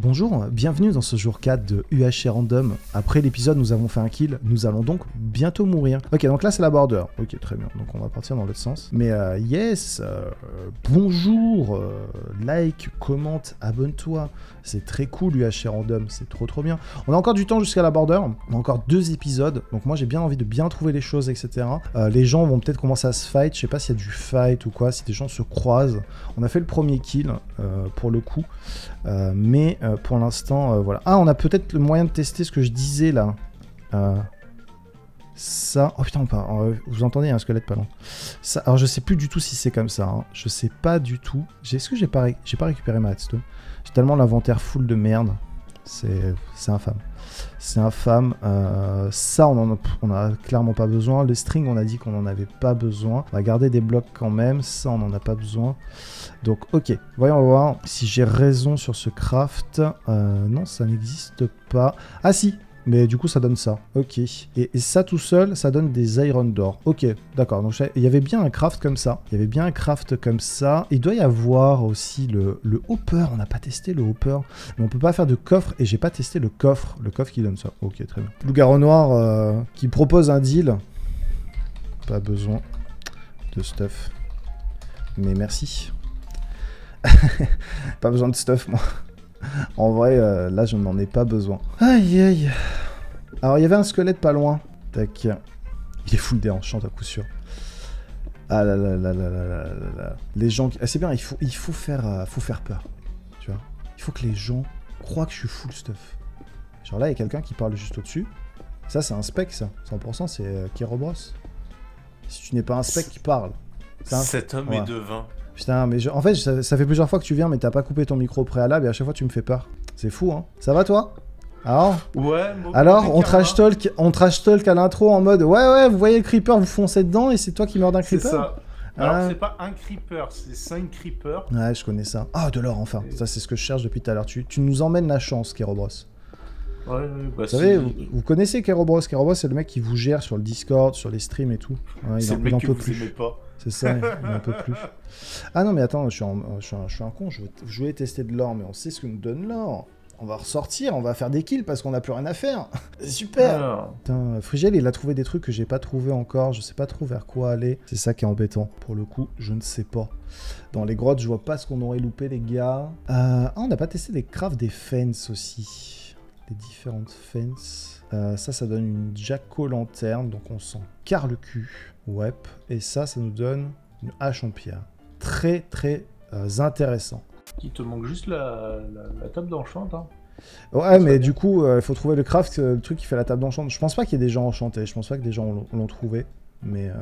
Bonjour, bienvenue dans ce jour 4 de UHC Random. Après l'épisode, nous avons fait un kill, nous allons donc bientôt mourir. Ok, donc là c'est la border. Ok, très bien, donc on va partir dans l'autre sens. Mais euh, yes, euh, bonjour, euh, like, commente, abonne-toi. C'est très cool UHC Random, c'est trop trop bien. On a encore du temps jusqu'à la border, on a encore deux épisodes, donc moi j'ai bien envie de bien trouver les choses, etc. Les gens vont peut-être commencer à se fight, je sais pas s'il y a du fight ou quoi, si des gens se croisent. On a fait le premier kill pour le coup, mais euh, pour l'instant, euh, voilà. Ah, on a peut-être le moyen de tester ce que je disais là. Euh, ça. Oh putain, pas. vous entendez, un squelette pas loin. Ça, alors je sais plus du tout si c'est comme ça. hein. Je sais pas du tout. Est-ce que j'ai pas, pas récupéré ma redstone? J'ai tellement l'inventaire full de merde. C'est infâme. C'est infâme. Euh, ça, on en a, on clairement pas besoin. Le string, on a dit qu'on en avait pas besoin. On va garder des blocs quand même. Ça, on en a pas besoin. Donc, ok. Voyons voir si j'ai raison sur ce craft. Euh, non, ça n'existe pas. Ah si mais du coup, ça donne ça. Ok. Et, ça tout seul, ça donne des iron d'or. Ok, d'accord. Donc, il y avait bien un craft comme ça. Il y avait bien un craft comme ça. Il doit y avoir aussi le, le hopper. On n'a pas testé le hopper. Mais on peut pas faire de coffre. Et j'ai pas testé le coffre. Le coffre qui donne ça. Ok, très bien. Loup-garou noir euh, qui propose un deal. Pas besoin de stuff. Mais merci. pas besoin de stuff, moi. en vrai, euh, là, je n'en ai pas besoin. Aïe, aïe. Alors, il y avait un squelette pas loin. Tac. Il est full déhanchant, hein, à coup sûr. Ah là là là là là là là. Les gens... Qui... Ah, c'est bien, il faut, il faut, faire, euh, faut faire peur. Tu vois Il faut que les gens croient que je suis full stuff. Genre là, il y a quelqu'un qui parle juste au-dessus. Ça, c'est un spec, ça. 100%, c'est euh, Kerobros. Si tu n'es pas un spec, qui parle. Cet homme est devin. Putain, mais je- en fait, ça, ça fait plusieurs fois que tu viens, mais t'as pas coupé ton micro au préalable et à chaque fois tu me fais peur. C'est fou, hein. Ça va toi? Alors? Ouais, Alors, on trash talk, on trash talk à l'intro en mode ouais ouais, vous voyez le creeper, vous foncez dedans et c'est toi qui meurs d'un C'est creeper? ça. Alors, Ah. c'est pas un creeper, c'est 5 creepers. Ouais, je connais ça. Ah, de l'or enfin. Ça c'est ce que je cherche depuis tout à l'heure. Tu, tu nous emmènes la chance, Kerobros. Ouais, ouais, bah, Vous savez, vous, vous connaissez Kerobros Kerobros, c'est le mec qui vous gère sur le Discord, sur les streams et tout. Ouais, il c'est en, le il que vous plus. aimez pas. C'est ça, il en peut plus. Ah non, mais attends, je suis, en- je suis un, je suis un con, je, veux- je voulais tester de l'or, mais on sait ce que nous donne l'or. On va ressortir, on va faire des kills parce qu'on n'a plus rien à faire. Super Alors, Putain, Frigel, il a trouvé des trucs que j'ai pas trouvé encore, je sais pas trop vers quoi aller. C'est ça qui est embêtant. Pour le coup, je ne sais pas. Dans les grottes, je vois pas ce qu'on aurait loupé, les gars. Euh, Ah, on n'a pas testé les crafts des fences aussi. Les différentes fences. Euh, ça, ça donne une jack-o'-lanterne, donc on s'en carre le cul. Ouais. Et ça, ça nous donne une hache en pierre. Très, très euh, intéressant. il te manque juste la, la, la table d'enchant. Hein. Ouais, mais du coup, euh, il faut trouver le craft, le truc qui fait la table d'enchant. Je pense pas qu'il y ait des gens enchantés. Je pense pas que des gens l'ont- trouvé. Mais. euh,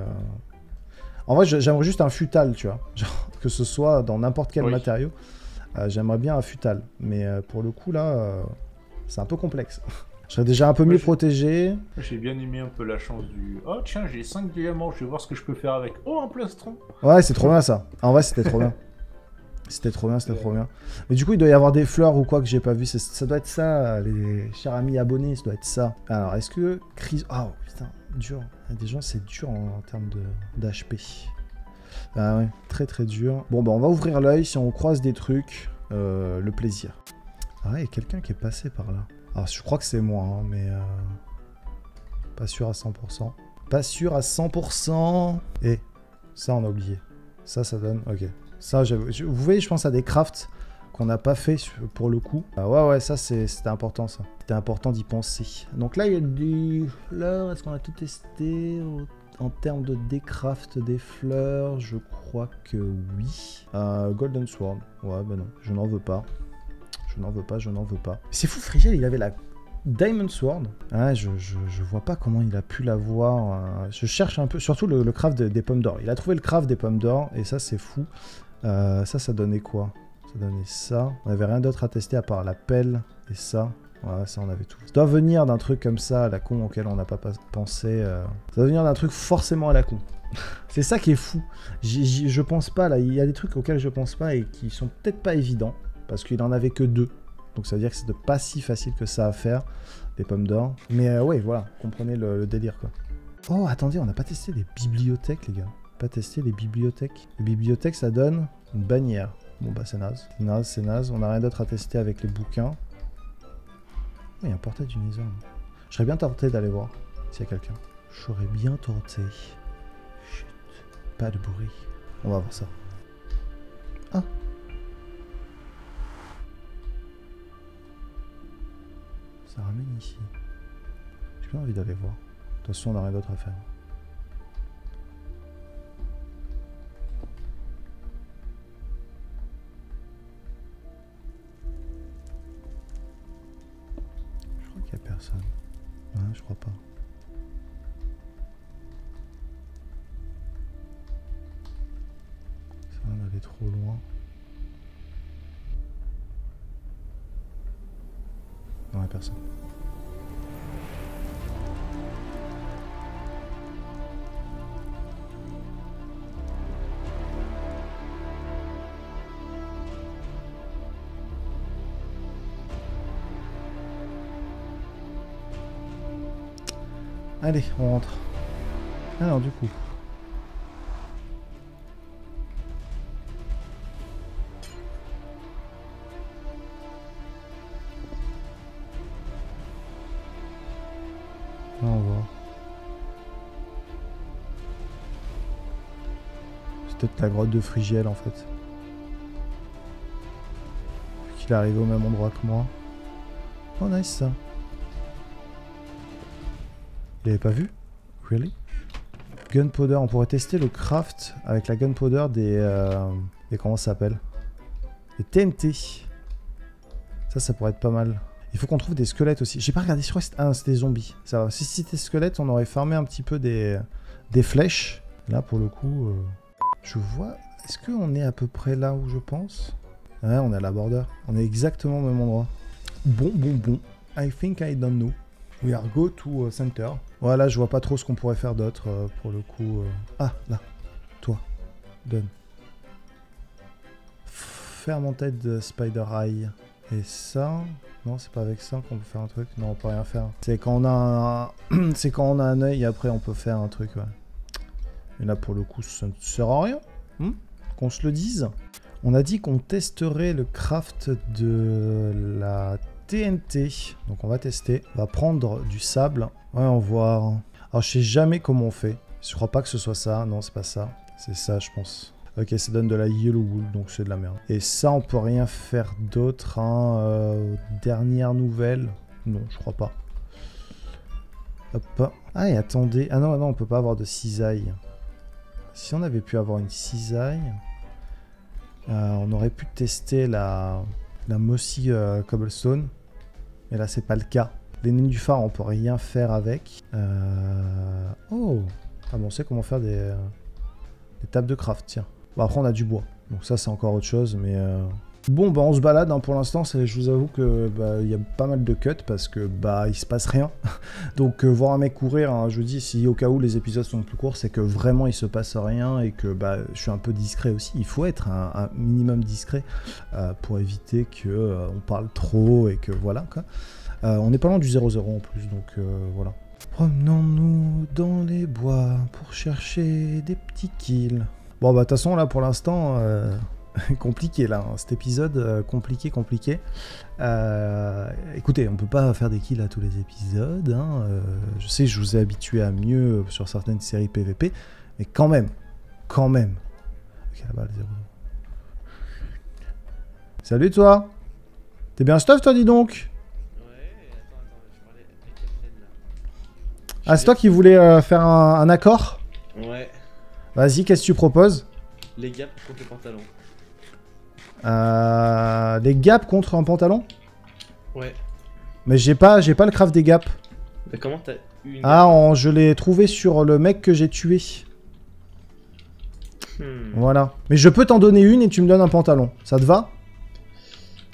En vrai, j'aimerais juste un futal, tu vois. Genre, que ce soit dans n'importe quel Oui. matériau. Euh, j'aimerais bien un futal. Mais euh, pour le coup, là, euh, c'est un peu complexe. je serais déjà un peu Moi, mieux protégé. J'ai bien aimé un peu la chance du. Oh, tiens, j'ai 5 diamants, je vais voir ce que je peux faire avec. Oh, un plastron Ouais, c'est trop bien ça. En vrai, c'était trop bien. C'était trop bien, c'était trop bien. Mais du coup, il doit y avoir des fleurs ou quoi que j'ai pas vu. Ça doit être ça, les chers amis abonnés, ça doit être ça. Alors, est-ce que Chris. Ah, putain, dur. Il y a des gens, c'est dur en, en termes de- d'HP. Ah ouais, très très dur. Bon, bah, on va ouvrir l'œil. Si on croise des trucs, euh, le plaisir. Ah il y a quelqu'un qui est passé par là. Alors, je crois que c'est moi, hein, mais. euh, Pas sûr à 100%. Pas sûr à 100%. Et ça, on a oublié. Ça, ça donne. Ok. Ça, vous voyez, je pense à des crafts qu'on n'a pas fait pour le coup. Ah ouais, ouais, ça, c'était important, ça. C'était important d'y penser. Donc là, il y a des fleurs. Est-ce qu'on a tout testé en termes de décraft des fleurs? Je crois que oui. Euh, Golden Sword. Ouais, bah non, je n'en veux pas. Je n'en veux pas, je n'en veux pas. C'est fou, Frigel, il avait la Diamond Sword. Ah, je, je, vois pas comment il a pu l'avoir. euh, Je cherche un peu, surtout le, craft de- des pommes d'or. Il a trouvé le craft des pommes d'or, et ça, c'est fou. Euh, ça, ça donnait quoi? Ça donnait ça. On avait rien d'autre à tester à part la pelle et ça. Ouais, ça, on avait tout. Ça doit venir d'un truc comme ça, à la con, auquel on n'a pas pensé. euh. Ça doit venir d'un truc forcément à la con. c'est ça qui est fou. J'y- j'y- je pense pas, là. Il y a des trucs auxquels je pense pas et qui sont peut-être pas évidents, parce qu'il en avait que deux. Donc ça veut dire que c'est pas si facile que ça à faire, des pommes d'or. Mais euh, ouais, voilà, comprenez le, délire, quoi. Oh, attendez, on n'a pas testé les bibliothèques, les gars. Pas testé les bibliothèques. Les bibliothèques, ça donne une bannière. Bon bah c'est naze. C'est naze, c'est naze. On n'a rien d'autre à tester avec les bouquins. il y a un portail du Nether. là. Je serais bien tenté d'aller voir s'il y a quelqu'un. J'aurais bien tenté. Chut, pas de bruit. On va voir ça. Ah. Ça ramène ici. J'ai pas envie d'aller voir. De toute façon, on n'a rien d'autre à faire. Je crois qu'il n'y a personne. Ouais, je crois pas. Allez, on rentre. Alors du coup. On va. C'est peut-être la grotte de Frigiel en fait. Qu'il est arrivé au même endroit que moi. Oh nice ça. Il avait pas vu? Really? Gunpowder, on pourrait tester le craft avec la gunpowder des... Euh, des comment ça s'appelle? Des TNT. Ça, ça pourrait être pas mal. Il faut qu'on trouve des squelettes aussi. J'ai pas regardé sur c'était ah, c'était des zombies. Si c'était squelettes, on aurait farmé un petit peu des, des flèches. Là, pour le coup, euh, je vois... Est-ce qu'on est à peu près là où je pense? Ouais, on est à la border. On est exactement au même endroit. Bon, bon, bon. I think I don't know. We are go to uh, center. Voilà, je vois pas trop ce qu'on pourrait faire d'autre euh, pour le coup. euh. Ah, là. Toi. Donne. Fermented Spider Eye. Et ça. Non, c'est pas avec ça qu'on peut faire un truc. Non, on peut rien faire. C'est quand on a un. c'est quand on a un œil, après on peut faire un truc, ouais. Et là, pour le coup, ça ne sert à rien. Hmm qu'on se le dise. On a dit qu'on testerait le craft de la TNT. Donc on va tester. On va prendre du sable. Va voir. Alors je sais jamais comment on fait. Je crois pas que ce soit ça. Non, c'est pas ça. C'est ça, je pense. Ok, ça donne de la yellow wool, donc c'est de la merde. Et ça, on peut rien faire d'autre. Hein. Euh, dernière nouvelle. Non, je crois pas. Hop. Ah, et attendez. Ah non, non, on peut pas avoir de cisaille. Si on avait pu avoir une cisaille, euh, on aurait pu tester la, la Mossy euh, Cobblestone. Mais là, c'est pas le cas. Les nénuphars, on peut rien faire avec. Euh, Oh Ah bon, on sait comment faire des, euh, des tables de craft, tiens. Bon, après, on a du bois. Donc ça, c'est encore autre chose, mais... euh, Bon, bah on se balade hein, pour l'instant. Je vous avoue que bah, il y a pas mal de cuts parce que bah il se passe rien. Donc euh, voir un mec courir, hein, je vous dis, si au cas où les épisodes sont plus courts, c'est que vraiment il se passe rien et que bah je suis un peu discret aussi. Il faut être un, minimum discret euh, pour éviter que euh, on parle trop et que voilà on n'est pas loin du 0-0 en plus, donc voilà. Promenons-nous dans les bois pour chercher des petits kills. Bon bah de toute façon là pour l'instant compliqué là, hein. cet épisode euh, compliqué compliqué. Euh, écoutez, on peut pas faire des kills à tous les épisodes. hein, euh, je sais, je vous ai habitué à mieux sur certaines séries PVP, mais quand même, quand même. Ok, là-bas, le 0. Salut toi. T'es bien stuff toi dis donc. Ouais, attends, attends, je parlais avec Captain là. Ah c'est toi qui voulais euh, faire un, un accord? Ouais, Vas-y, qu'est-ce que tu proposes? Les gaps contre le pantalon. Euh, Des gaps contre un pantalon Ouais. Mais j'ai pas, j'ai pas le craft des gaps. Bah comment t'as eu une Ah, on- je l'ai trouvé sur le mec que j'ai tué. Hmm, Voilà. Mais je peux t'en donner une et tu me donnes un pantalon. Ça te va?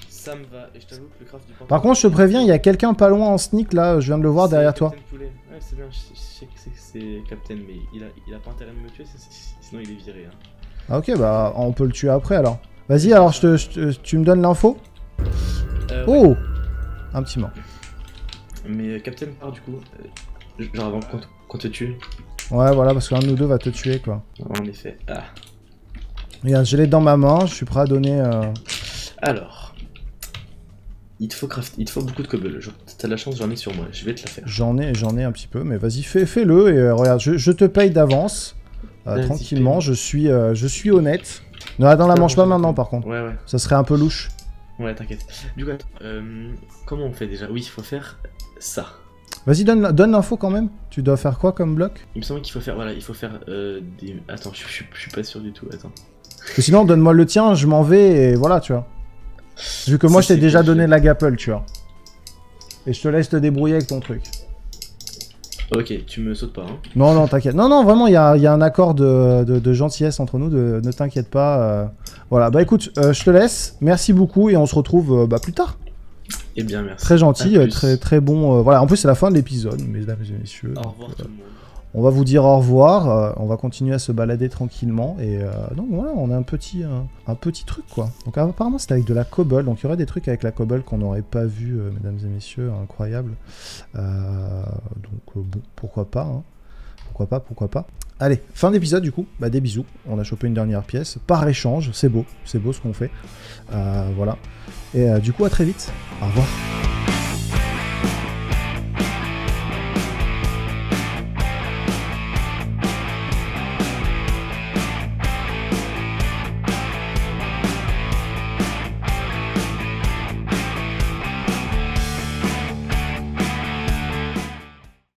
Ça me va, et je t'avoue que le craft du pantalon... Par contre, je te préviens, il y a quelqu'un pas loin en sneak là, je viens de le voir derrière toi. Poulet. Ouais, c'est bien, je, sais que c'est- Captain, mais il a, il a pas intérêt de me tuer, sinon il est viré. Hein. Ah, ok, bah on peut le tuer après alors. Vas-y, alors je te, je te- tu me donnes l'info Euh, ouais. Oh Un petit mort. Mais euh, Captain part du coup, euh, genre avant qu'on te tue. Ouais, voilà, parce qu'un de nous deux va te tuer quoi. En effet. Ah. Regarde, je l'ai dans ma main, je suis prêt à donner. euh, Alors. il te faut craft, il te faut beaucoup de cobble. T'as de la chance, j'en ai sur moi. Je vais te la faire. J'en ai, j'en ai un petit peu, mais vas-y, fais, fais-le et regarde, je, je te paye d'avance. tranquillement, je suis, je suis honnête. Non, attends, la mange pas maintenant par contre. Ouais, ouais. Ça serait un peu louche. Ouais, t'inquiète. Du coup, attends, euh, comment on fait déjà? Oui, il faut faire ça. Vas-y, donne, donne l'info quand même. Tu dois faire quoi comme bloc? Il me semble qu'il faut faire, voilà, il faut faire euh, des. Attends, je, je- je suis pas sûr du tout. Attends. Parce que sinon, donne-moi le tien, je m'en vais et voilà, tu vois. Vu que moi, je t'ai déjà donné la gapple, tu vois. Et je te laisse te débrouiller avec ton truc. Ok, tu me sautes pas, hein. Non, non, t'inquiète. Non, non, vraiment, il y a, il y a un accord de, de- de gentillesse entre nous. de- ne t'inquiète pas. euh. Voilà, bah écoute, euh, je te laisse. Merci beaucoup et on se retrouve euh, bah, plus tard. Eh bien, merci. Très gentil, très très bon. euh, voilà, en plus, c'est la fin de l'épisode, mesdames et messieurs. Au revoir tout le monde. On va vous dire au revoir. euh, on va continuer à se balader tranquillement. Et euh, donc voilà, on a un petit, petit truc quoi. Donc apparemment, c'était avec de la cobble. Donc il y aurait des trucs avec la cobble qu'on n'aurait pas vu, euh, mesdames et messieurs. Incroyable. Euh, donc euh, bon, pourquoi pas. hein. Pourquoi pas, pourquoi pas. Allez, fin d'épisode du coup. Bah, des bisous. On a chopé une dernière pièce. Par échange, c'est beau. C'est beau ce qu'on fait. Euh, voilà. Et euh, du coup, à très vite. Au revoir.